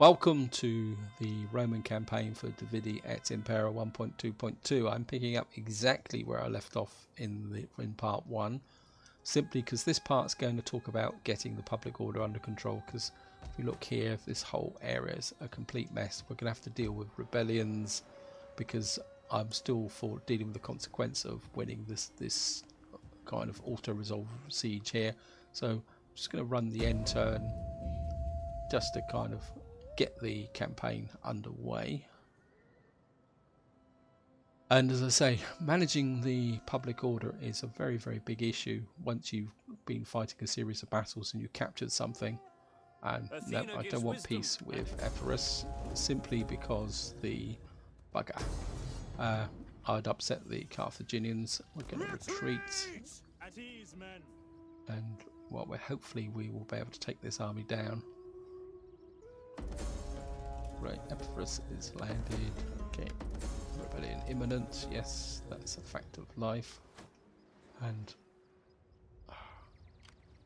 Welcome to the Roman campaign for Divide et Impera 1.2.2. I'm picking up exactly where I left off in the in part one, simply because this part's going to talk about getting the public order under control. Because if you look here, this whole area is a complete mess. We're going to have to deal with rebellions because I'm still for dealing with the consequence of winning this this kind of auto resolve siege here. So I'm just going to run the end turn just to kind of get the campaign underway. And as I say, managing the public order is a very, very big issue once you've been fighting a series of battles and you've captured something. And no, I don't want peace with Epirus simply because the bugger. Uh, I'd upset the Carthaginians. We're going to retreat. And well, we're hopefully we will be able to take this army down. Right, Epirus is landed. Okay. Rebellion imminent. Yes, that's a fact of life. And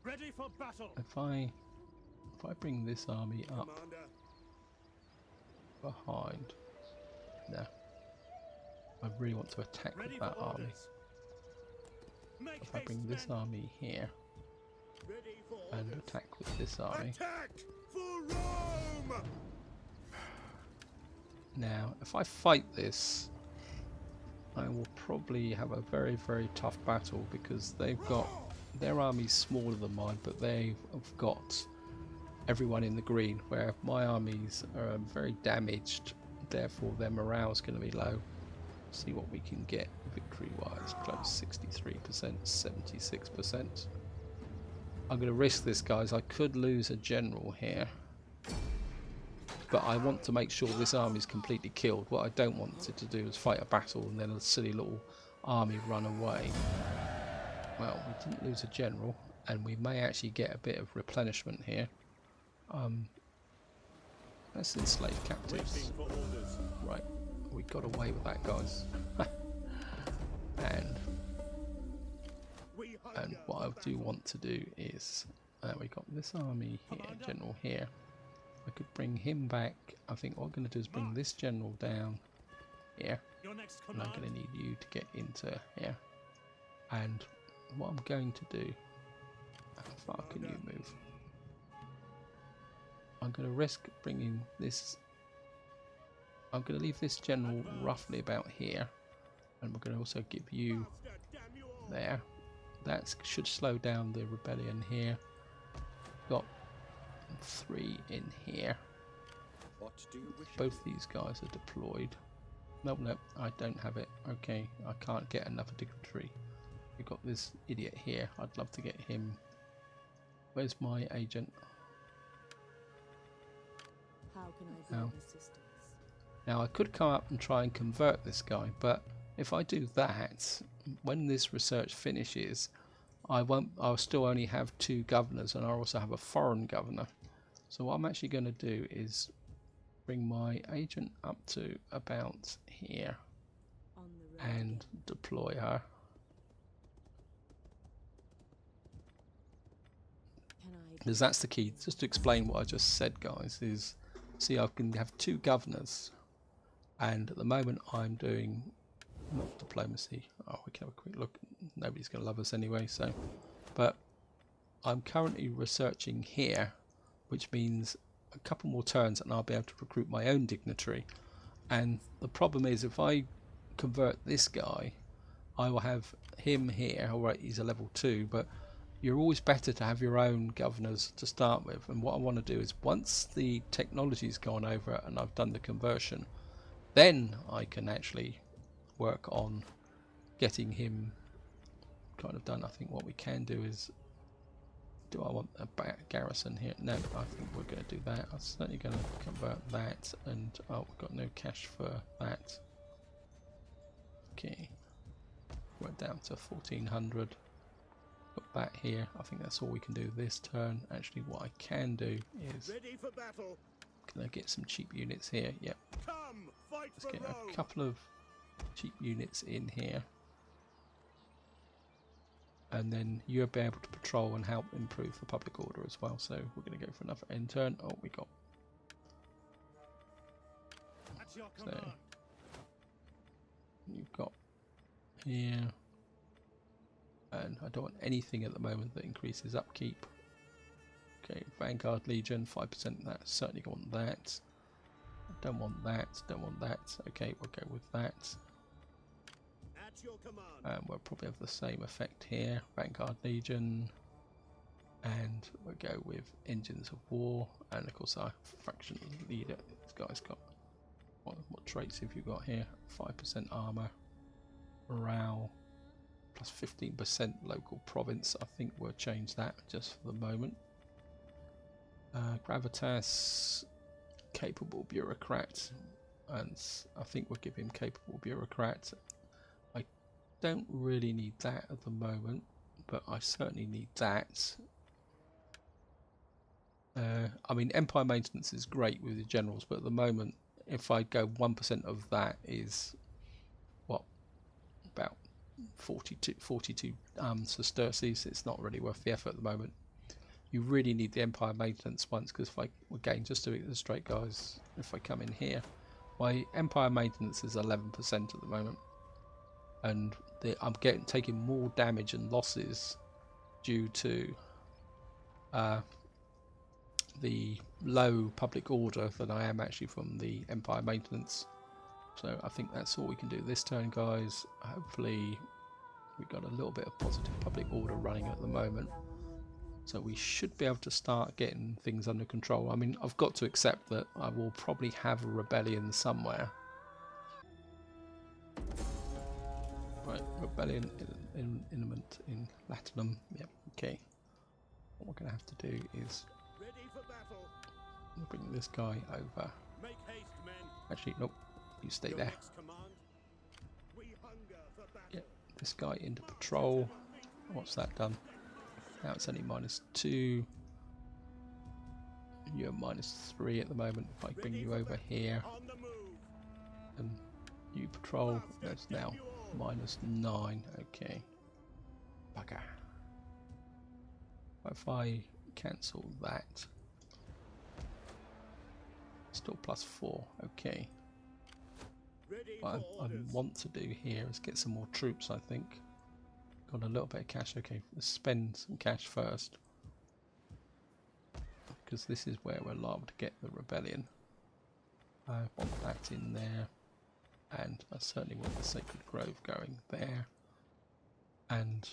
ready for battle. If I if I bring this army up Commander. behind, no, I really want to attack ready with that army. if I bring this army here and attack with this army. Attack for Rome! Now, if I fight this, I will probably have a very, very tough battle because they've got their army's smaller than mine, but they've got everyone in the green, where my armies are very damaged. Therefore, their morale is going to be low. See what we can get victory-wise. Close 63%, 76%. I'm going to risk this, guys. I could lose a general here but I want to make sure this army is completely killed. What I don't want it to do is fight a battle and then a silly little army run away. Well, we didn't lose a general, and we may actually get a bit of replenishment here. Um, let's enslave captives. Right, we got away with that, guys. and and what I do want to do is, uh, we got this army here, general here. I could bring him back. I think what I'm going to do is bring this general down here. And I'm going to need you to get into here. And what I'm going to do, how far can you move? I'm going to risk bringing this, I'm going to leave this general roughly about here. And we're going to also give you there. That should slow down the rebellion here. Got three in here. Both these guys are deployed. Nope, nope, I don't have it. Okay, I can't get another dignitary. We've got this idiot here. I'd love to get him. Where's my agent? How can I now, assistance? Now I could come up and try and convert this guy, but if I do that, when this research finishes, I won't. I'll still only have two governors, and I'll also have a foreign governor. So what I'm actually going to do is bring my agent up to about here and deploy her. Because that's the key. Just to explain what I just said, guys, is see I can have two governors, and at the moment I'm doing not diplomacy. Oh, we can have a quick look. Nobody's going to love us anyway, so. But I'm currently researching here which means a couple more turns and I'll be able to recruit my own dignitary. And the problem is if I convert this guy, I will have him here. Alright, he's a level 2, but you're always better to have your own governors to start with. And what I want to do is once the technology's gone over and I've done the conversion, then I can actually work on getting him kind of done. I think what we can do is do I want a bat garrison here? No, I think we're going to do that. I'm certainly going to convert that, and oh, we've got no cash for that. Okay, we're down to 1400. Got that here. I think that's all we can do this turn. Actually, what I can do is ready for battle. Can I get some cheap units here? Yep. Come, Let's get a couple of cheap units in here and then you'll be able to patrol and help improve the public order as well. So we're going to go for another end turn. Oh, we got So you've got here, and I don't want anything at the moment that increases upkeep. Okay, Vanguard Legion, 5%, that certainly want that. Don't want that, don't want that. Okay, we'll go with that. And we'll probably have the same effect here. Vanguard Legion. And we'll go with Engines of War. And of course our faction leader. This guy's got what, what traits have you got here? 5% armor, morale, plus 15% local province. I think we'll change that just for the moment. Uh, gravitas, capable bureaucrat, and I think we'll give him capable bureaucrat. Don't really need that at the moment, but I certainly need that. Uh, I mean, Empire maintenance is great with the generals, but at the moment, if I go 1% of that is what about 42, 42 um, sesterces. It's not really worth the effort at the moment. You really need the Empire maintenance once because if I again just to illustrate, guys, if I come in here, my Empire maintenance is 11% at the moment, and I'm getting taking more damage and losses due to uh, the low public order than I am actually from the Empire maintenance. So I think that's all we can do this turn, guys. Hopefully, we've got a little bit of positive public order running at the moment. So we should be able to start getting things under control. I mean, I've got to accept that I will probably have a rebellion somewhere. Right, rebellion in, in, imminent in Latinum. Yep, okay. What we're going to have to do is Ready for battle. bring this guy over. Make haste, men. Actually, nope, you stay Your there. Yep, this guy into patrol. What's that done? Now it's only minus two. You're minus three at the moment. If I bring Ready you over here On the move. and you patrol, that's now minus nine. Okay. Bugger. If I cancel that, still plus four. Okay. What I, I want to do here is get some more troops, I think. Got a little bit of cash. Okay, let's spend some cash first. Because this is where we're liable to get the rebellion. I want that in there. And I certainly want the Sacred Grove going there. And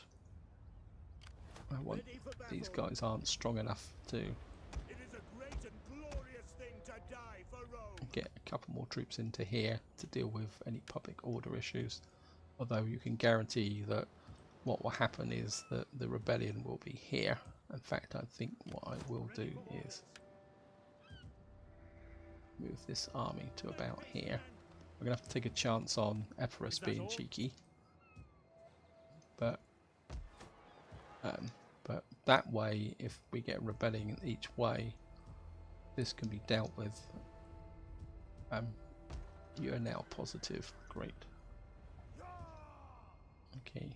I want these guys aren't strong enough to It is a great and glorious thing to die for Rome. get a couple more troops into here to deal with any public order issues. Although you can guarantee that what will happen is that the rebellion will be here. In fact, I think what I will do is move this army to about here. We're going to have to take a chance on Epirus being cheeky. But um, but that way, if we get rebelling each way, this can be dealt with um, you are now positive. Great. Okay,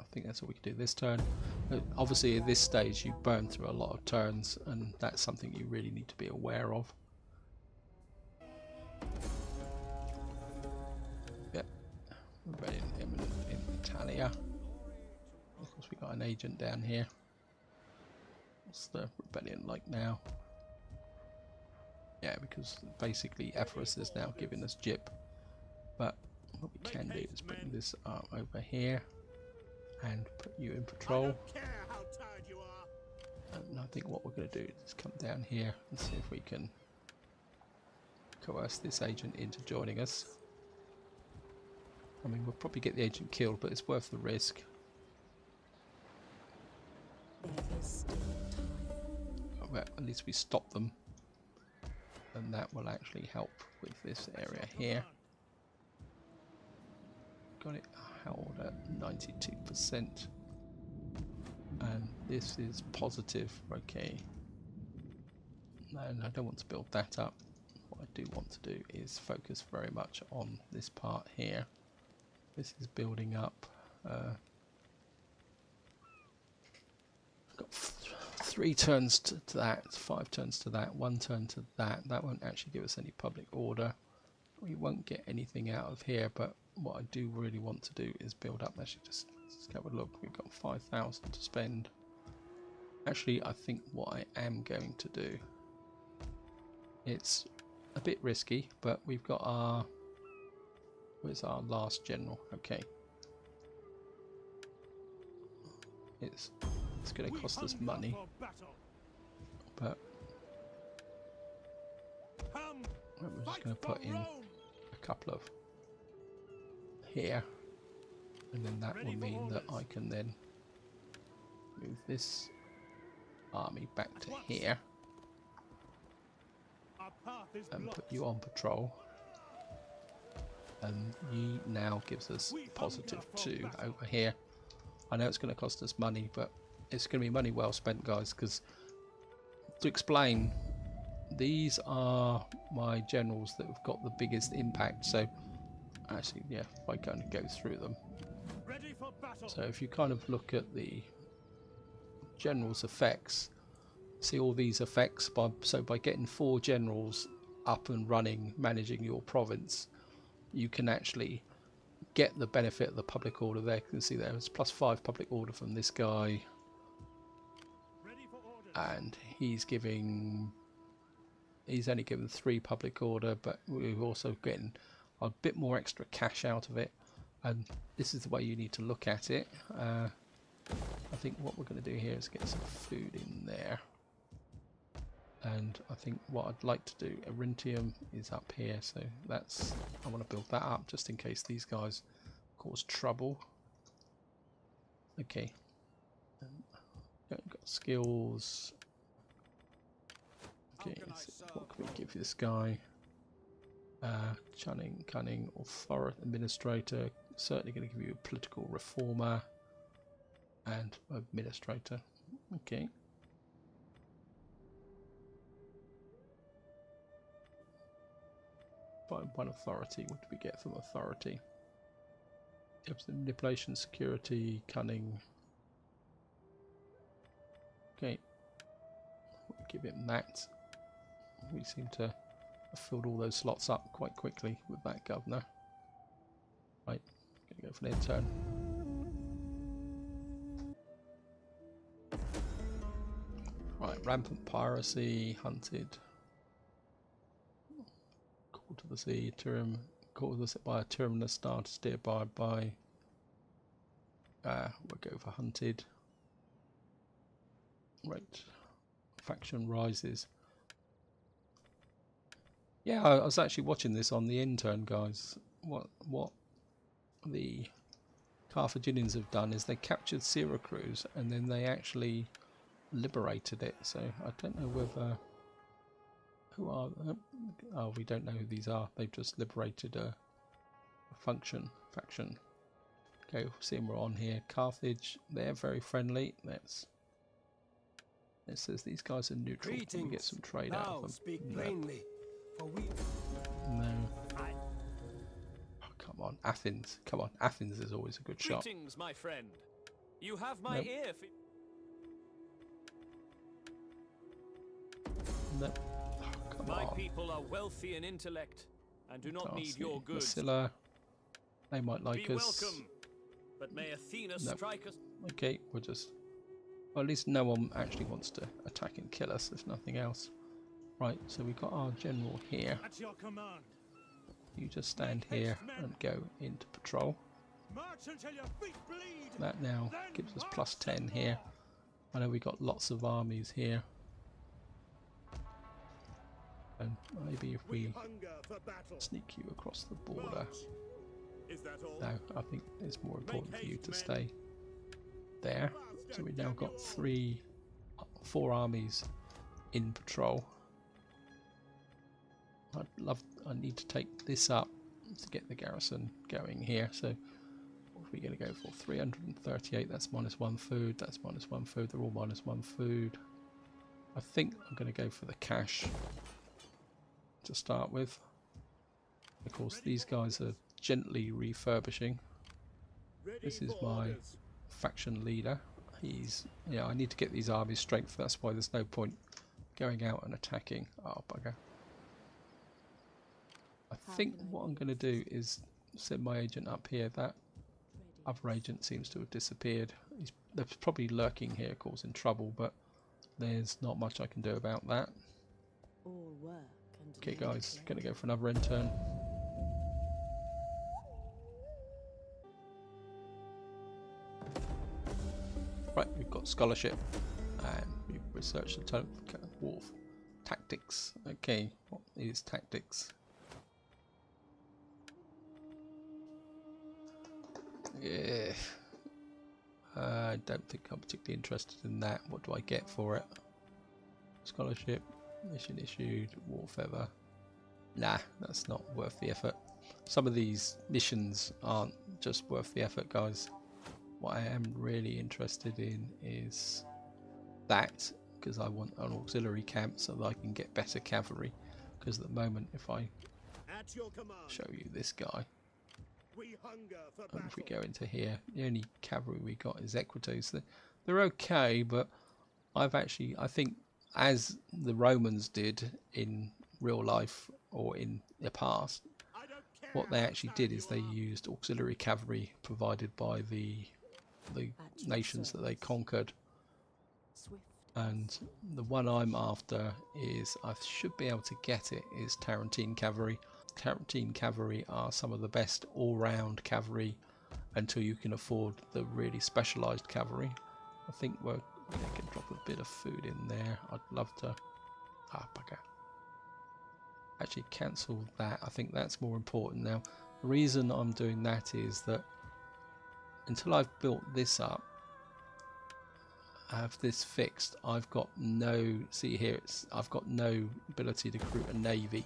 I think that's what we can do this turn. Uh, obviously, at this stage, you burn through a lot of turns, and that's something you really need to be aware of. Rebellion imminent in Italia. Of course, we got an agent down here. What's the rebellion like now? Yeah, because basically Epirus is now giving us Jip. But what we can do is bring this arm over here and put you in patrol. don't care how tired you are. And I think what we're going to do is come down here and see if we can coerce this agent into joining us. I mean, we'll probably get the agent killed, but it's worth the risk. Well, at least we stop them. And that will actually help with this area here. Got it held at 92%. And this is positive, okay. And I don't want to build that up. What I do want to do is focus very much on this part here. This is building up. Uh, got th- three turns to, to that, five turns to that, one turn to that. That won't actually give us any public order. we won't get anything out of here, but what I do really want to do is build up. Actually, just let's have a look. We've got 5,000 to spend. Actually, I think what I am going to do, it's a bit risky, but we've got our, where's our last general? Okay. It's, it's going to cost us money, but we're just going to put in a couple of here. And then that will mean that. I can then move this army back to here. Our path is and put you on patrol and ye now gives us positive hunger for 2 over here. I know it's going to cost us money but it's going to be money well spent guys because to explain these are my generals that have got the biggest impact. So actually yeah if I kind of go through them. Ready for battle. so if you kind of look at the generals effects see all these effects by so by getting four generals up and running managing your province you can actually get the benefit of the public order there. You can see there it's plus five public order from this guy. And he's giving he's only given three public order but we're also getting a bit more extra cash out of it. And this is the way you need to look at it. Uh, I think what we're going to do here is get some food in there and I think what I'd like to do Arentium is up here so that's I want to build that up just in case these guys cause trouble okay um, got skills Okay, so what can we give this guy? Uh, cunning, cunning, authority, administrator. Certainly going to give you a political reformer and administrator. Okay. One authority. What do we get from authority? Manipulation, security, cunning. Okay. We'll give him that. We seem to have filled all those slots up quite quickly with that governor. Right, gonna go for an intern. Right, rampant piracy, hunted. To the sea, term, the sea by a terminus star to steer by by. Uh, we'll go for hunted. Right, faction rises. Yeah, I I was actually watching this on the intern, guys. What what the Carthaginians have done is they captured Syracuse and then they actually liberated it. So I don't know whether who are them? Oh, we don't know who these are. They've just liberated a, a function faction. Okay, seeing we're on here. Carthage, they're very friendly. Let's. It says these guys are neutral. Can we get some trade out of them? speak No. plainly, for we No. I- Oh, come on, Athens. Come on, Athens is always a good shot. Greetings, my friend. You have my Nope. ear. For... No. Oh, My people are wealthy in intellect and do not oh, need your goods. Massilia. Uh, they might like Be us. welcome. But may Athena Nope. strike us. Okay, we'll just. Well, at least no one actually wants to attack and kill us, if nothing else. Right, so we've got our general here. At your command. You just stand Make here haste, and go into patrol. March until your feet bleed. That now gives us plus some 10 here. I know we've got lots of armies here. And maybe if We we hunger for battle. sneak you across the border. March. Is that all? No, I think it's more important for you to men. stay there. So we've now got three, four armies in patrol. I'd love, I need to take this up to get the garrison going here. So what are we going to go for? 338, that's minus one food, that's minus one food, they're all minus one food. I think I'm going to go for the cash to start with. Of course, these guys are gently refurbishing. This is my faction leader. He's yeah. I need to get these armies strength. That's why there's no point going out and attacking. Oh bugger! I think what I'm going to do is send my agent up here. That other agent seems to have disappeared. He's they're probably lurking here, causing trouble, but there's not much I can do about that. All work Okay, guys, going to go for another end turn. Right, we've got scholarship, um, and we've researched the ca- wolf tactics. Okay, what is tactics? Yeah, I don't think I'm particularly interested in that. What do I get for it? Scholarship, mission issued, war feather. Nah, that's not worth the effort. Some of these missions aren't just worth the effort, guys. What I am really interested in is that, because I want an auxiliary camp so that I can get better cavalry. Because at the moment, if I At your command, show you this guy, we and if we go into here, the only cavalry we got is Equites. They're, they're okay, but I've actually, I think, as the Romans did in real life or in the past, I don't care what they actually did is they used auxiliary cavalry provided by the the nations that they conquered and the one I'm after is I should be able to get it is Tarantine cavalry. Tarantine cavalry are some of the best all-round cavalry until you can afford the really specialized cavalry. I think we're we can drop a bit of food in there. I'd love to ah bugger. Actually cancel that. I think that's more important now. The reason I'm doing that is that until I've built this up I have this fixed, I've got no. See here, it's I've got no ability to recruit a navy.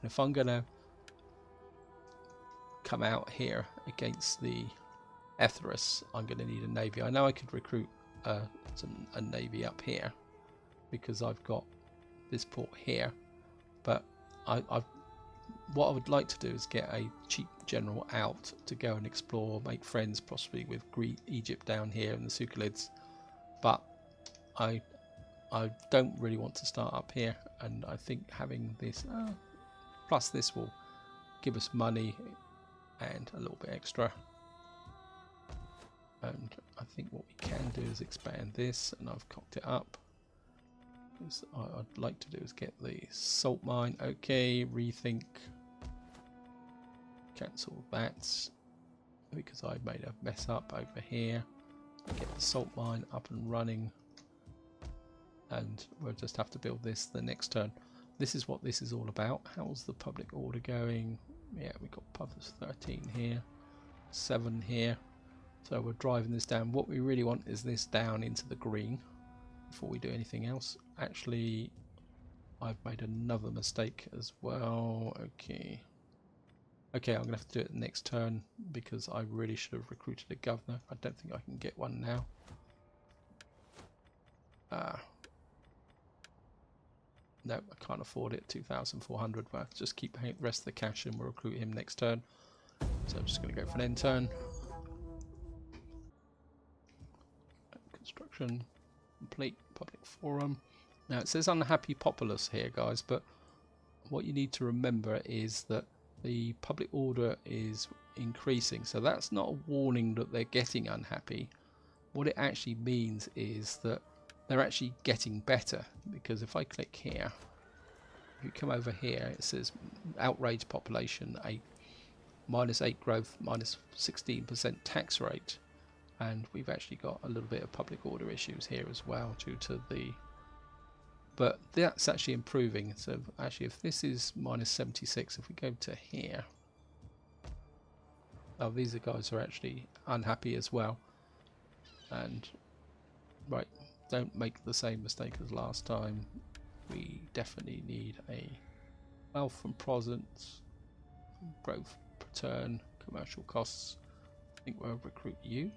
And if I'm gonna come out here against the Etheris, I'm gonna need a navy. I know I could recruit uh, some a navy up here because I've got this port here, but I, I've what I would like to do is get a cheap general out to go and explore, make friends, possibly with Gre- Egypt down here and the Seleucids. But I I don't really want to start up here. And I think having this uh, plus this will give us money and a little bit extra. And I think what we can do is expand this and I've cocked it up. I'd like to do is get the salt mine. Okay rethink. Cancel that because I made a mess up over here. Get the salt mine up and running. And we'll just have to build this the next turn. This is what this is all about. How's the public order going? Yeah we've got public 13 here. 7 here so we're driving this down what we really want is this down into the green before we do anything else actually I've made another mistake as well okay Okay, I'm going to have to do it next turn because I really should have recruited a governor. I don't think I can get one now. Ah. No, I can't afford it. 2,400. Well, just keep the rest of the cash and we'll recruit him next turn. So I'm just going to go for an end turn. Construction complete. Public forum. Now it says unhappy populace here, guys, but what you need to remember is that the public order is increasing. So that's not a warning that they're getting unhappy. What it actually means is that they're actually getting better. Because if I click here, if you come over here, it says outrage population, a minus 8 growth, minus 16% tax rate. And we've actually got a little bit of public order issues here as well due to the but that's actually improving. So actually if this is minus 76 if we go to here oh these are guys are actually unhappy as well. And right don't make the same mistake as last time. We definitely need a wealth from presence growth return commercial costs. I think we'll recruit you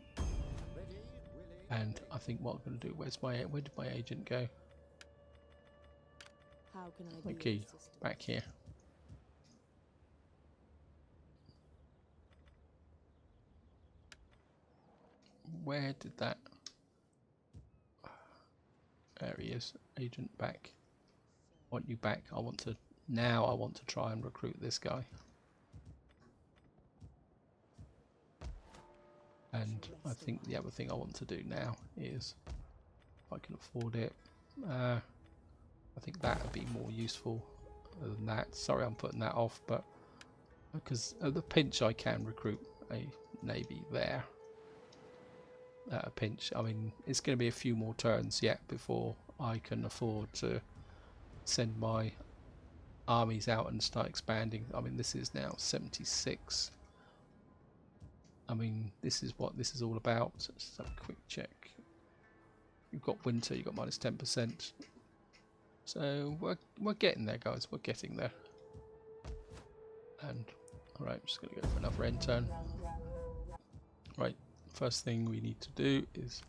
and I think what I'm going to do where's my where did my agent go How can I Okay, assistance? back here. Where did that? There he is, agent back. Want you back? I want to now. I want to try and recruit this guy. And I think the other thing I want to do now is, if I can afford it, uh, I think that would be more useful than that. Sorry I'm putting that off, but because at the pinch I can recruit a navy there. At a pinch, I mean, it's going to be a few more turns yet before I can afford to send my armies out and start expanding. I mean, this is now 76. I mean, this is what this is all about. So let's just have a quick check. You've got winter, you've got minus 10%. So we're, we're getting there, guys. We're getting there. And, alright, I'm just going to go for another end turn. Right, first thing we need to do is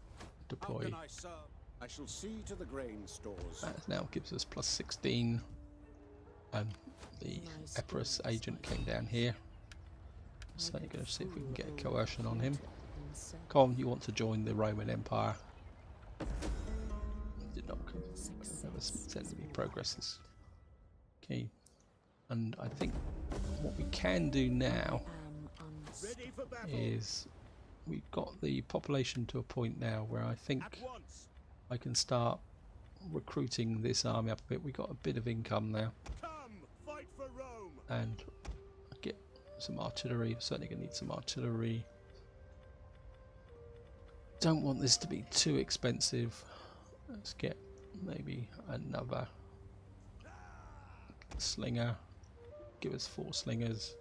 deploy. I? I shall see to the grain stores. That now gives us plus 16. And the Nice Epirus agent came down here. So you're going to see if we can get a coercion on him. to. Come on, you want to join the Roman Empire? Did not come. Never is any progresses. Okay. And I think what we can do now Am unstoppable. Ready for battle. is we've got the population to a point now where I think I can start recruiting this army up a bit. We've got a bit of income now Come, fight for Rome. and some artillery. Certainly going to need some artillery. Don't want this to be too expensive. Let's get maybe another slinger. Give us four slingers.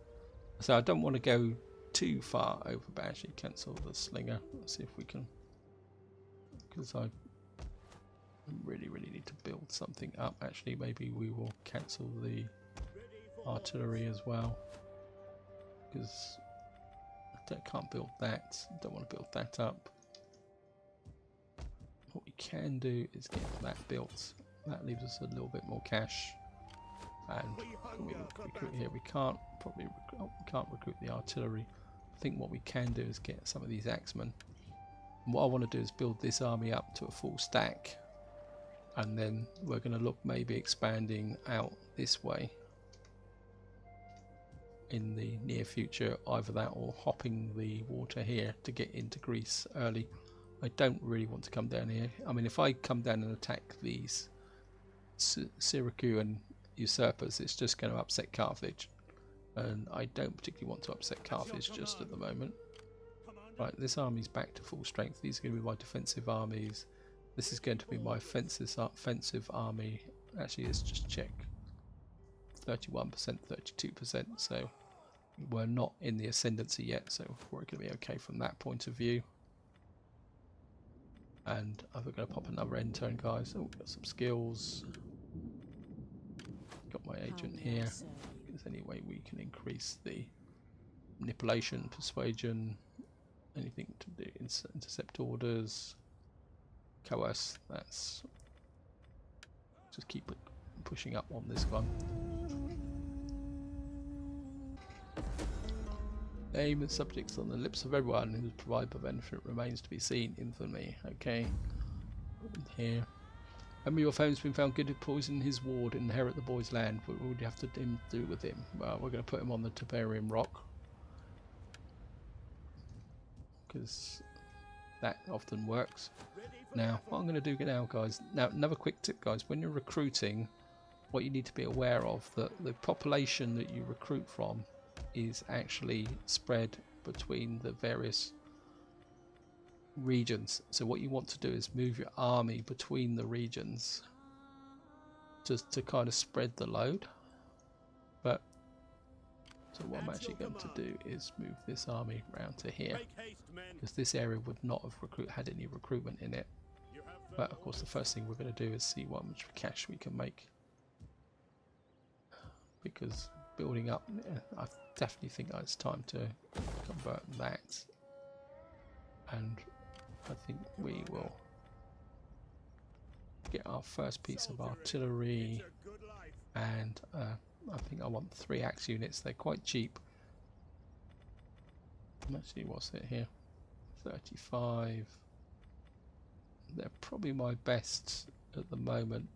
So I don't want to go too far over, but actually cancel the slinger. Let's see if we can. Because I really, really need to build something up. Actually, maybe we will cancel the artillery as well because I can't build that. Don't want to build that up. What we can do is get that built. That leaves us a little bit more cash. And We can we hunger for recruit here. We can't probably recruit, oh, we can't recruit the artillery. I think what we can do is get some of these axemen. And what I want to do is build this army up to a full stack. And then we're going to look maybe expanding out this way in the near future either that or hopping the water here to get into Greece early I don't really want to come down here I mean if I come down and attack these Sy- Syracusan usurpers it's just going to upset Carthage and I don't particularly want to upset Carthage just at the moment Right, this army's back to full strength. These are going to be my defensive armies. This is going to be my offensive uh, offensive army. Actually, let's just check. 31%, 32%. So we're not in the ascendancy yet, so we're going to be okay from that point of view. And I'm going to pop another end turn, guys. Oh, we've got some skills. Got my agent here. serve there any way we can increase the manipulation, persuasion, anything to do intercept orders, coerce? That's just keep pushing up on this one. Name and subjects on the lips of everyone who's provide for benefit remains to be seen. Infamy. Okay. Here. Remember your foe's been found good to poison his ward and inherit the boy's land. What would you have to do with him? Well, we're going to put him on the Tiberium Rock. Because that often works. Now, what I'm going to do now, guys. Now, another quick tip, guys. When you're recruiting, what you need to be aware of that the population that you recruit from is actually spread between the various regions. So what you want to do is move your army between the regions just to kind of spread the load. But so what I'm actually going to do is move this army round to here Make haste, men. because this area would not have recruit had any recruitment in it. You have the But of course, the first thing we're going to do is see what much cash we can make. Because building up, I definitely think it's time to convert that. And I think we will get our first piece of artillery. And uh, I think I want three axe units. They're quite cheap. Actually, what's it here? 35. They're probably my best at the moment.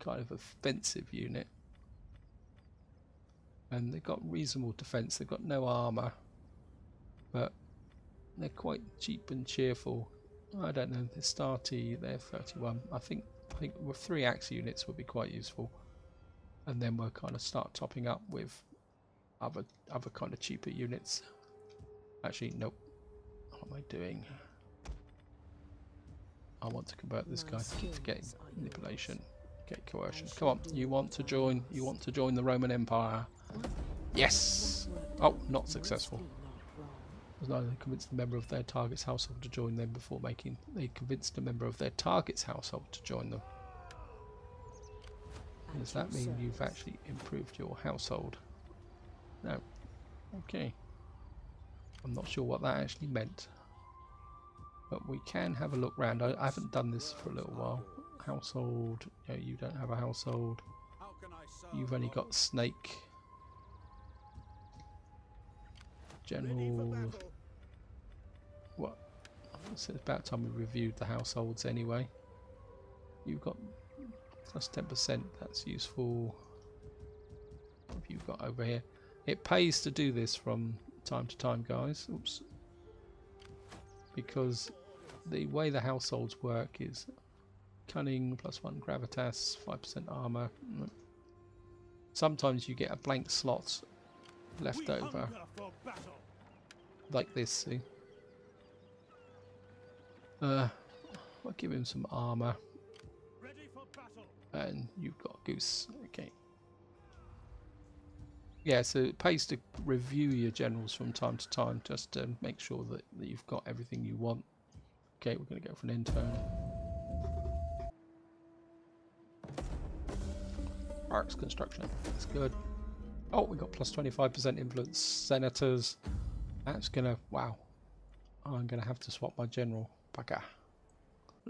Kind of offensive unit. And they've got reasonable defense. They've got no armor. But they're quite cheap and cheerful. I don't know. The Hastati, they're 31. I think I think with three axe units would be quite useful, and then we'll kind of start topping up with other other kind of cheaper units. Actually, nope. What am I doing? I want to convert this My guy. I keep forgetting skills are yours. manipulation. Get coercion. Come on, you want to join? You want to join the Roman Empire? Yes. Oh, not successful. was neither convinced a member of their target's household to join them before making they convinced a member of their target's household to join them. Does that mean you've actually improved your household? No. Okay. I'm not sure what that actually meant. But we can have a look round. I, I haven't done this for a little while. Household. No, you don't have a household. How can I You've only got snake. General. What? It's about time we reviewed the households anyway. You've got plus 10%, that's useful. What have you got over here? It pays to do this from time to time, guys. Oops. Because the way the households work is cunning plus 1 gravitas, 5% armor. Sometimes you get a blank slot left We over. Like this, see? Uh, I'll give him some armor. Ready for battle. and you've got goose. Okay. Yeah, so it pays to review your generals from time to time just to make sure that, that you've got everything you want. Okay, we're going to go for an intern. Barracks construction. That's good. Oh, we got plus 25% influence. Senators. That's to... Wow. I'm to have to swap my general. Bugger.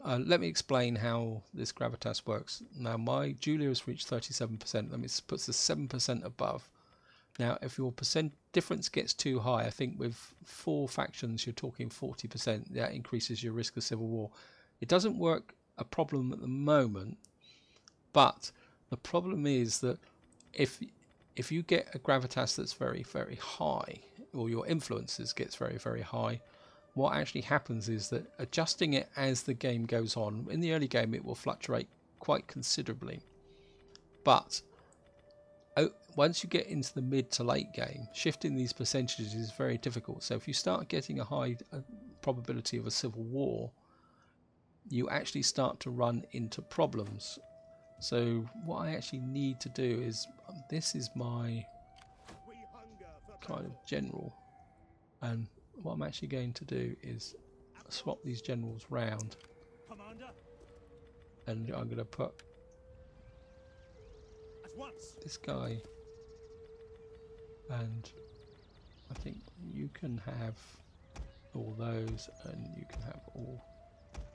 Uh, let me explain how this gravitas works. Now, my Julia has reached 37%. That means it puts us 7% above. Now, if your percent difference gets too high, I think with four factions, you're talking 40%. That increases your risk of civil war. It doesn't work a problem at the moment, but the problem is that if if you get a gravitas that's very very high, or your influences gets very very high, what actually happens is that adjusting it as the game goes on, in the early game it will fluctuate quite considerably. But once you get into the mid to late game, shifting these percentages is very difficult. So if you start getting a high uh, probability of a civil war, you actually start to run into problems. So what I actually need to do is, um, this is my kind of general. And what I'm actually going to do is swap these generals round Commander, and I'm going to put this guy and I think you can have all those and you can have all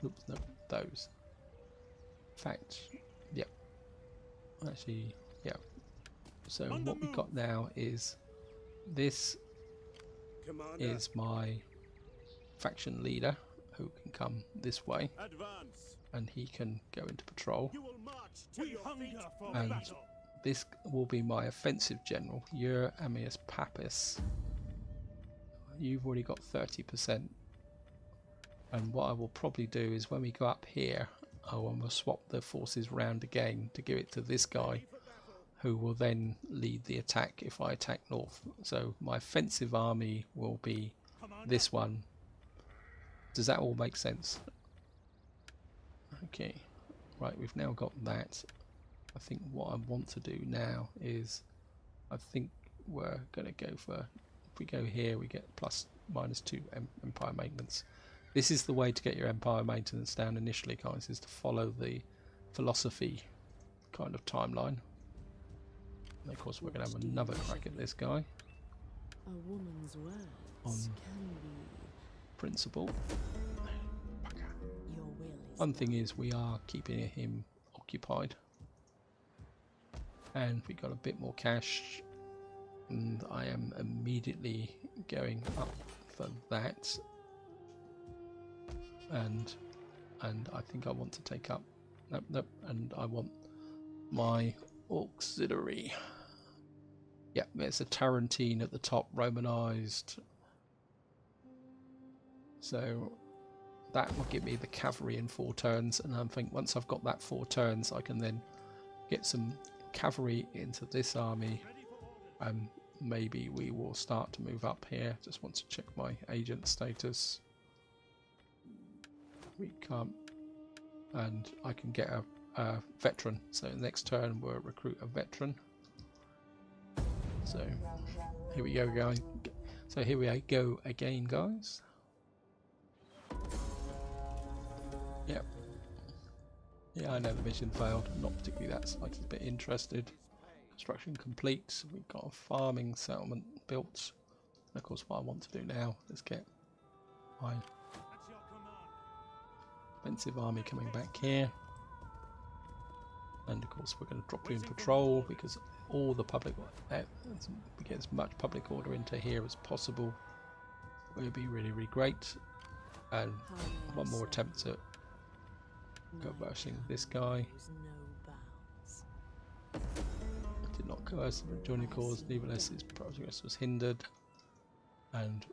oops, no, those. In fact, yep. Actually, yeah. So what we've got now is this Commander, is my faction leader who can come this way advance. and he can go into patrol. You will march to We hunger for And- battle. This will be my offensive general, Ur Ammius Papis. You've already got 30%. And what I will probably do is when we go up here, I will swap the forces round again to give it to this guy, Ready for battle. Who will then lead the attack if I attack north. So my offensive army will be this one. Does that all make sense? Okay, right, we've now got that. I think what I want to do now is, I think we're going to go for, if we go here, we get plus minus two em- empire maintenance. This is the way to get your empire maintenance down initially, guys, is to follow the philosophy kind of timeline. And of course, we're going to have another crack at this guy. A woman's words On- can be Principle. your will is One thing is we are keeping him occupied. And we got a bit more cash. And I am immediately going up for that. And and I think I want to take up nope, nope, and I want my auxiliary. Yep, it's a Tarentine at the top, Romanized. So that will give me the cavalry in four turns, and I think once I've got that four turns, I can then get some cavalry into this army, and maybe we will start to move up here. Just want to check my agent status. We can't, and I can get a, a veteran. So next turn we'll recruit a veteran. So here we go, guys. So here we go again, guys. Yep. Yeah, I know the mission failed. Not particularly that slightest bit interested. Construction complete. We've got a farming settlement built. And of course, what I want to do now is get my offensive army coming back here. And of course, we're going to drop you in patrol because all the public, uh, get as much public order into here as possible. Will be really, really great. And one more attempt at coercing this guy. did not coerce him join the cause, nevertheless his progress was hindered. And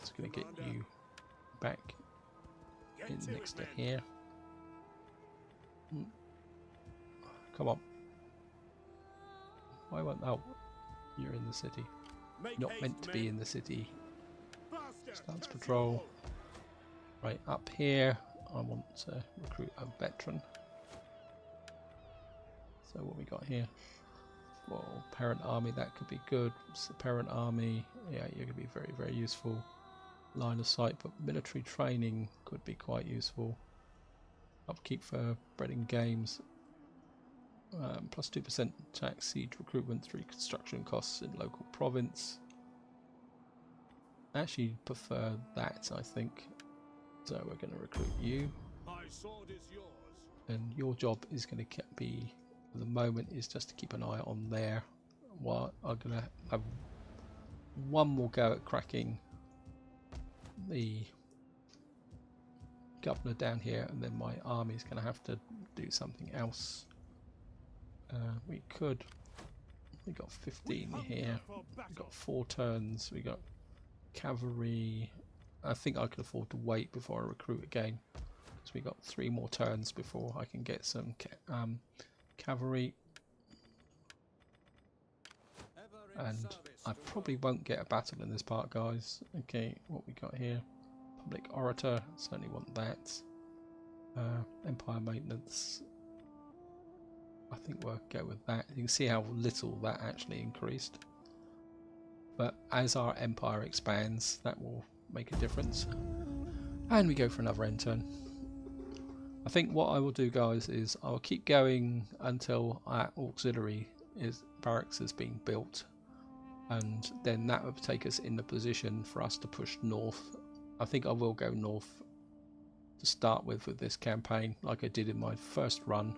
it's going to get you back in next it, to here. Hmm. Come on. Why won't oh you're in the city. Make Not haste, meant to be in the city. Stance patrol. Right up here I want to recruit a veteran. So what we got here? Well, parent army, that could be good. S- Parent army, yeah, you're gonna be very, very useful. Line of sight, but military training could be quite useful. Upkeep for breeding games. Um, plus 2% tax siege recruitment through construction costs in local province. I actually prefer that, I think. So we're going to recruit you My sword is yours. and your job is going to be for the moment is just to keep an eye on there while I'm going to have one more go at cracking the governor down here and then my army is going to have to do something else uh, we could. We got 15 Hunger here. we got four turns. We got cavalry. I think I could afford to wait before I recruit again. So we got three more turns before I can get some ca- um, cavalry, and I probably won't get a battle in this part, guys. Okay, what we got here? Public orator, certainly want that. Uh, Empire maintenance. I think we'll go with that. You can see how little that actually increased. But as our empire expands, that will make a difference. And we go for another end turn. I think what I will do, guys, is I'll keep going until our auxiliary is barracks is being built, and then that would take us in the position for us to push north. I think I will go north to start with with this campaign, like I did in my first run,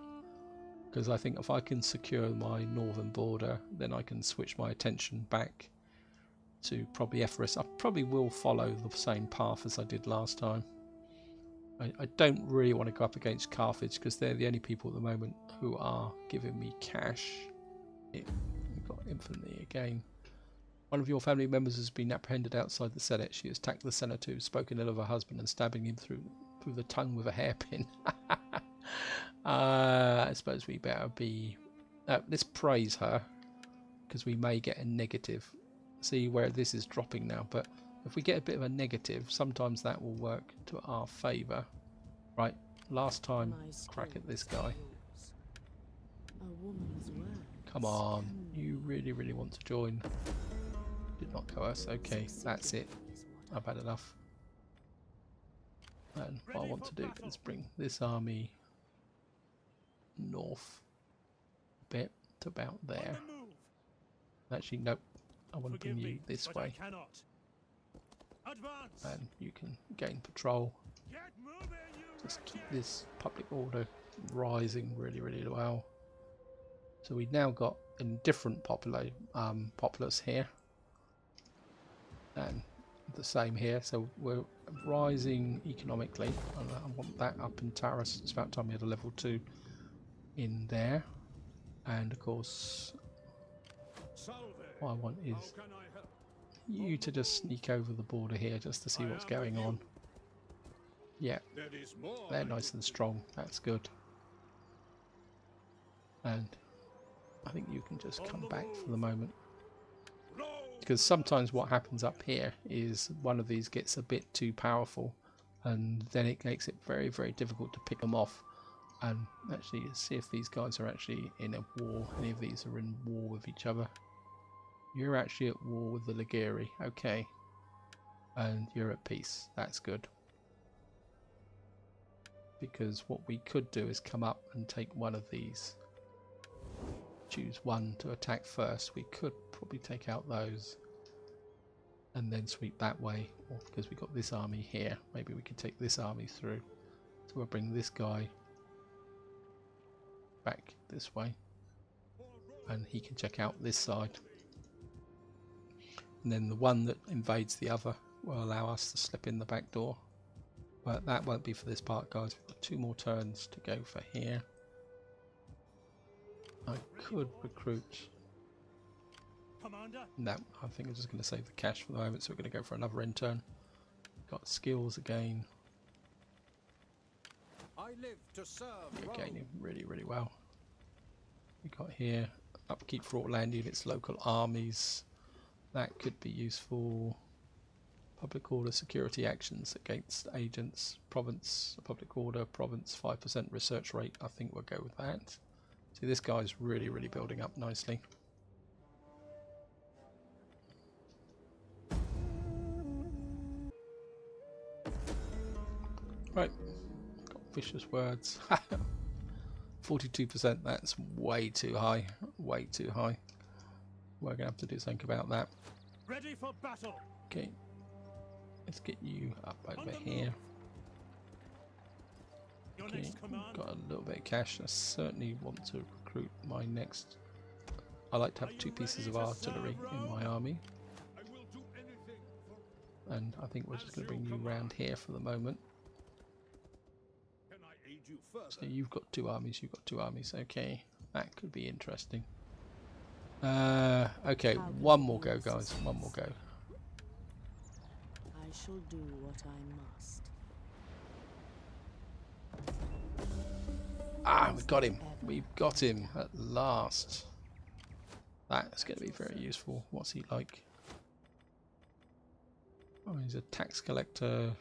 because I think if I can secure my northern border, then I can switch my attention back to probably Epirus. I probably will follow the same path as I did last time. I, I don't really want to go up against Carthage because they're the only people at the moment who are giving me cash. We've got infamy again. One of your family members has been apprehended outside the Senate. She has attacked the senator who's spoken ill of her husband and stabbing him through through the tongue with a hairpin. uh, I suppose we better be. Uh, let's praise her because we may get a negative. See where this is dropping now, but if we get a bit of a negative, sometimes that will work to our favour. Right, last time, crack at this guy. rules. A woman's words Come on, you really, really want to join. Did not coerce. Okay, that's it. succeed is what I've had enough. And what I want to do is bring this army north bit to about there. Actually, nope. I want to bring you me, this way, I cannot. Advance. and you can gain patrol. Get moving, Just keep this public order rising really, really well. So we've now got a different popula- um, populace here, and the same here. So we're rising economically, and I want that up in Taris. It's about time we had a level two in there, and of course, what I want is you to just sneak over the border here just to see what's going on. Yeah, they're nice and strong. That's good. And I think you can just come back for the moment. Because sometimes what happens up here is one of these gets a bit too powerful and then it makes it very, very difficult to pick them off and actually see if these guys are actually in a war. Any of these are in war with each other. You're actually at war with the Liguri, okay. And you're at peace, that's good. Because what we could do is come up and take one of these. Choose one to attack first. We could probably take out those and then sweep that way. Or because we've got this army here, maybe we could take this army through. So we'll bring this guy back this way and he can check out this side. And then the one that invades the other will allow us to slip in the back door. But that won't be for this part, guys. We've got two more turns to go for here. I could recruit. Commander, No, I think I'm just going to save the cash for the moment, so we're going to go for another intern. Got skills again. I live to serve. We're Rome. gaining really, really well. We got here upkeep for all land units, local armies. That could be useful. Public order security actions against agents. Province, public order, province, 5% research rate. I think we'll go with that. See, this guy's really, really building up nicely. Right, got vicious words. 42%, that's way too high. Way too high. We're going to have to do something about that. ready for battle. Okay. Let's get you up over here. Okay, got a little bit of cash. I certainly want to recruit my next. I like to have two pieces of artillery in my army, I will do anything for. and I think we're just going to bring you round here for the moment. Can I aid you further? So you've got two armies, you've got two armies. Okay, that could be interesting. Uh, okay, one more go, guys. One more go. I shall do what I must. Ah, we've got him. We've got him at last. That's going to be very useful. What's he like? Oh, he's a tax collector,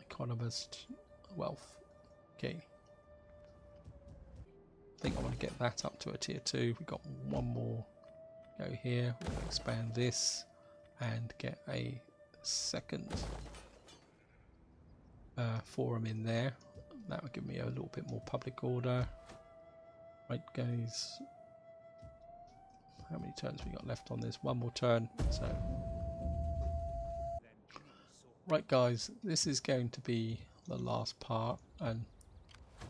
economist, wealth. Okay. I think I want to get that up to a tier 2. We've got one more go here. We'll expand this and get a second uh, forum in there. That would give me a little bit more public order. Right, guys. How many turns we got left on this? One more turn. So, right, guys. This is going to be the last part, and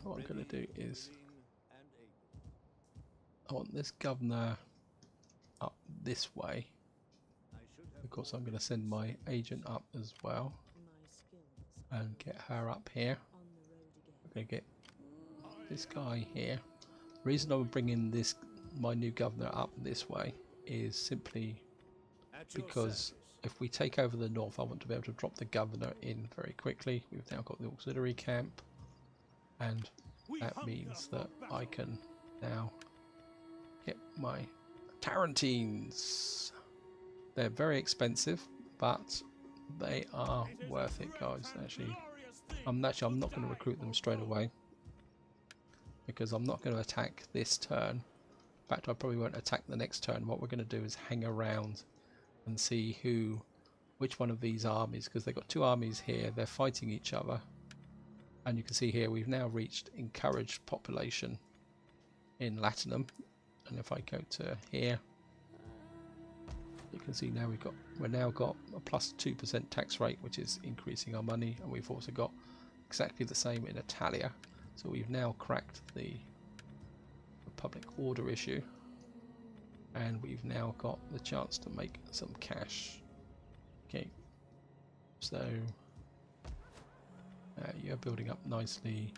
what I'm going to do is I want this governor up this way. Of course, I'm going to send my agent up as well and get her up here. I'm going to get this guy here. The reason I'm bringing this my new governor up this way is simply because if we take over the north, I want to be able to drop the governor in very quickly. We've now got the auxiliary camp, and that means that I can now my Tarantines. They're very expensive, but they are worth it, guys. Actually, I'm actually I'm not going to recruit them straight away because I'm not going to attack this turn. In fact, I probably won't attack the next turn. What we're going to do is hang around and see who, which one of these armies, because they've got two armies here. They're fighting each other, and you can see here we've now reached encouraged population in Latinum. And if I go to here, you can see now we've got we're now got a plus two percent tax rate, which is increasing our money, and we've also got exactly the same in Italia. So we've now cracked the, public order issue, and we've now got the chance to make some cash. Okay, so uh, you're building up nicely,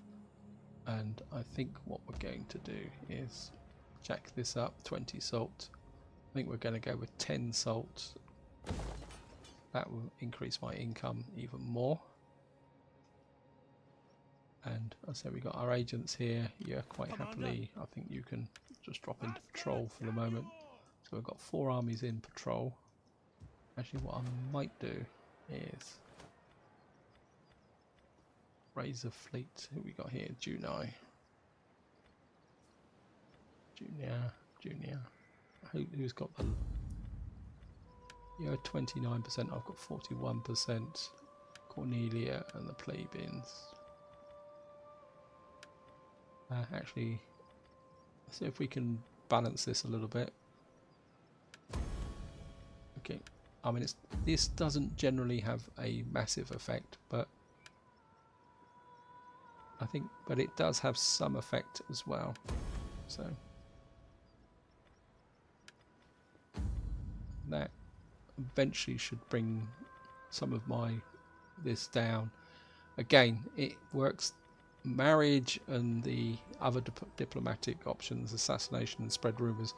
and I think what we're going to do is jack this up 20 salt. I think we're going to go with 10 salt. That will increase my income even more. And I say we got our agents here. Yeah, quite happily. I think you can just drop into patrol for the moment. So we've got four armies in patrol. Actually, what I might do is raise a fleet. Who we got here? Junai. Junior, Junior. Who, who's got the? You're 29%. I've got 41%. Cornelia and the plebeians. Uh, actually, see if we can balance this a little bit. Okay, I mean, it's this doesn't generally have a massive effect, but I think, but it does have some effect as well. So that eventually should bring some of my this down. Again, it works. Marriage and the other dip- diplomatic options, assassination and spread rumors,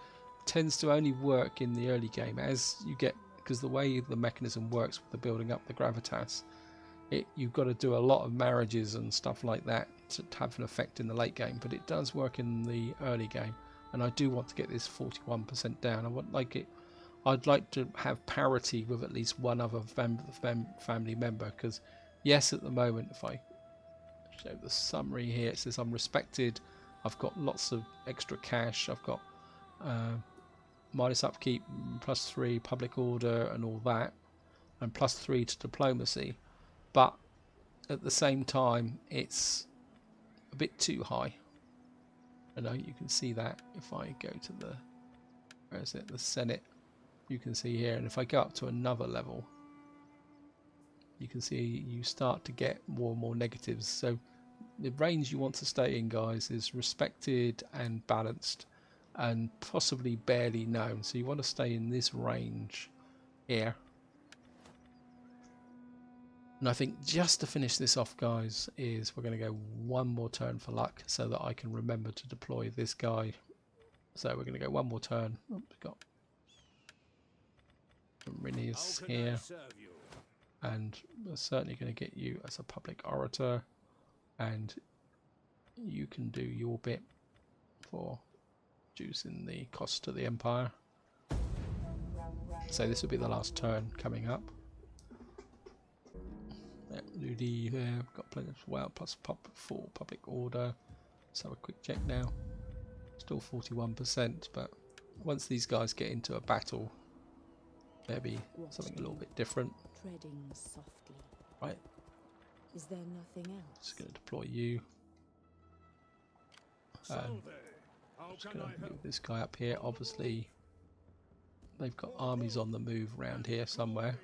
tends to only work in the early game as you get because the way the mechanism works with the building up the gravitas, it you've got to do a lot of marriages and stuff like that to have an effect in the late game. But it does work in the early game, and I do want to get this 41% down. I want like it. I'd like to have parity with at least one other fam- fam- family member because, yes, at the moment, if I show the summary here, it says I'm respected. I've got lots of extra cash. I've got uh, minus upkeep, plus three public order, and all that, and plus three to diplomacy. But at the same time, it's a bit too high. I know you can see that if I go to the where is it the Senate you can see here and if I go up to another level you can see you start to get more and more negatives. So the range you want to stay in guys is respected and balanced and possibly barely known. So you want to stay in this range here. And I think just to finish this off guys is we're going to go one more turn for luck so that I can remember to deploy this guy. So we're going to go one more turn. We've got Can I here. And we're certainly going to get you as a public orator. And you can do your bit for reducing the cost to the empire. So this will be the last turn coming up. Ludi there we've got plenty of well plus pub full public order. Let's have a quick check now. Still 41% but once these guys get into a battle maybe something a little bit different. Treading softly. right. Is there nothing else? just going to deploy you. Um, Salve. How just can going I to move this guy up here. Obviously they've got armies on the move around here somewhere.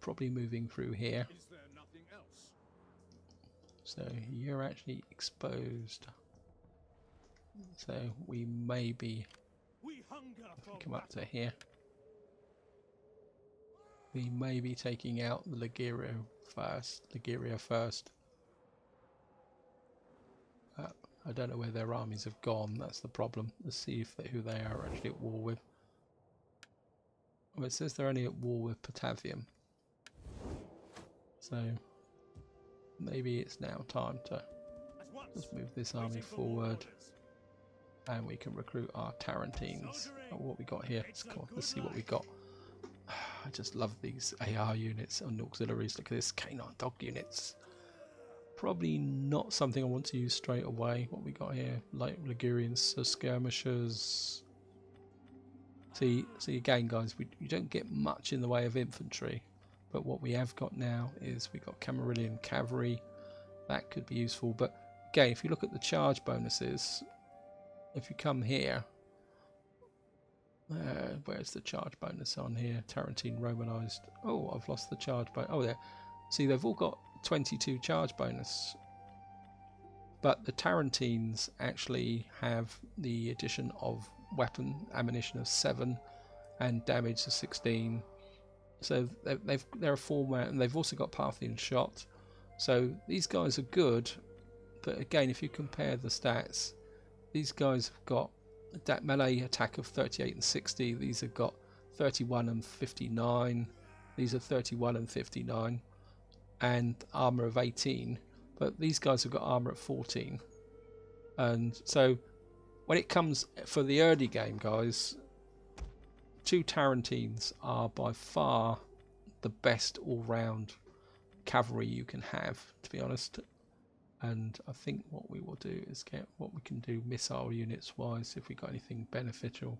Probably moving through here. Is there nothing else? so you're actually exposed. So we may be We hunger if we for come up to here we may be taking out the Ligerio first Ligeria first. Uh, I don't know where their armies have gone. That's the problem. Let's see if they, who they are actually at war with. Well, it says they're only at war with Patavium so maybe it's now time to let's move this army forward. and we can recruit our Tarantines. Oh, what we got here? Let's, go, let's see what we got. I just love these AR units and auxiliaries. Look at this canine dog units. Probably not something I want to use straight away. What we got here? Light Ligurians, so skirmishers. See, see again, guys. We you don't get much in the way of infantry, but what we have got now is we've got Camarillion cavalry. That could be useful, but again, if you look at the charge bonuses, if you come here, uh, where's the charge bonus on here? Tarantine Romanized. Oh, I've lost the charge bonus. Oh, there. See, they've all got 22 charge bonus. But the Tarantines actually have the addition of weapon ammunition of 7 and damage of 16. So they've, they're a format, and they've also got Parthian shot. So these guys are good, but again, if you compare the stats, these guys have got that melee attack of 38 and 60. These have got 31 and 59. These are 31 and 59, and armor of 18. but these guys have got armor at 14. And so when it comes for the early game, guys, two Tarantines are by far the best all-round cavalry you can have, to be honest. And I think what we will do is get what we can do missile units wise if we got anything beneficial.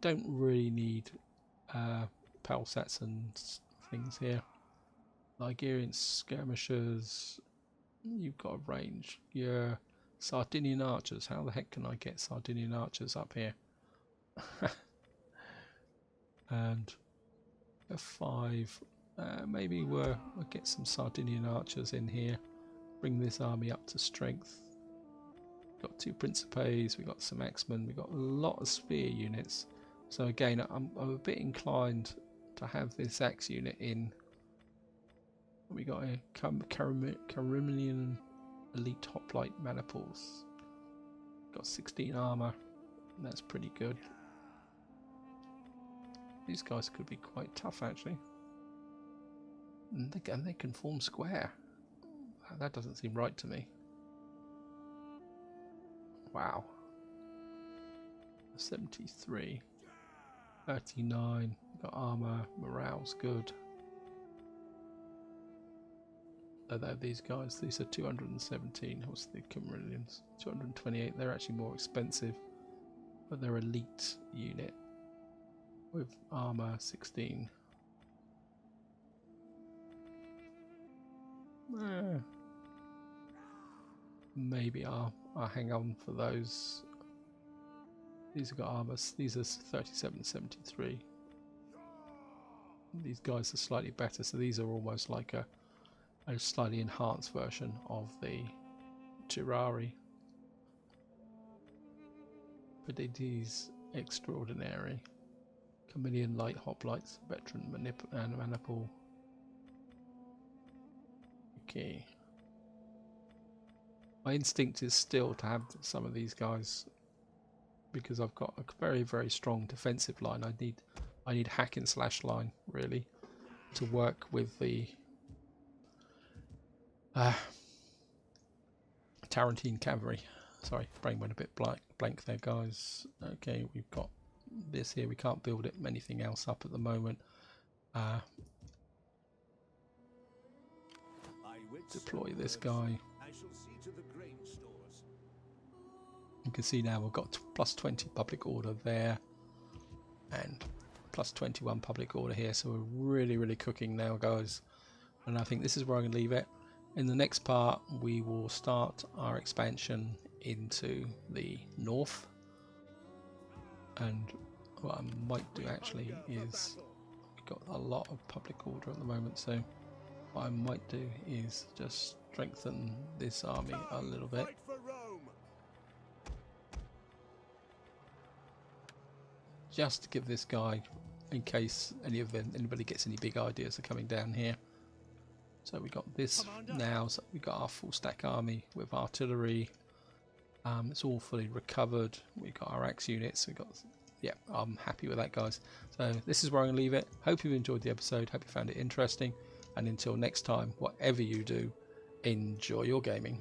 Don't really need uh, Peltasts and things here. Ligurian skirmishers, you've got a range. Yeah, Sardinian archers. How the heck can I get Sardinian archers up here? and a five. Uh, maybe we'll, we'll get some Sardinian archers in here. Bring this army up to strength. Got two Principes, we've got some axemen, we've got a lot of spear units. So again, I'm, I'm a bit inclined to have this X unit in. We got a Cariminian Elite Hoplite Maniples. Got 16 armor. That's pretty good. These guys could be quite tough actually. And they can form square. That doesn't seem right to me. Wow. 73. 39. Got armor. Morale's good. Although these guys, these are 217. What's the Camarillions? 228. They're actually more expensive. But they're elite unit. With armor 16. Eh, maybe I'll, I'll hang on for those. These have got armor. These are 37, 73. These guys are slightly better, so these are almost like a, a slightly enhanced version of the Girari. But it is extraordinary. Chameleon Light Hoplites, Veteran Manip and Maniple. Okay. My instinct is still to have some of these guys because I've got a very very strong defensive line. I need I need hack and slash line really to work with the uh, Tarantine cavalry. Sorry, brain went a bit blank blank there, guys. Okay, we've got this here. We can't build it anything else up at the moment. Uh, deploy this guy. Can see now we've got plus 20 public order there and plus 21 public order here. So we're really, really cooking now, guys. And I think this is where I'm going to leave it. In the next part, we will start our expansion into the north. And what I might do actually is we've got a lot of public order at the moment. So what I might do is just strengthen this army a little bit. Just to give this guy, in case any of them, anybody gets any big ideas, are coming down here. So we got this now. So we've got our full stack army with artillery. Um, it's all fully recovered. We've got our axe units. We've got, yeah, I'm happy with that, guys. So this is where I'm gonna leave it. Hope you've enjoyed the episode. Hope you found it interesting. And until next time, whatever you do, enjoy your gaming.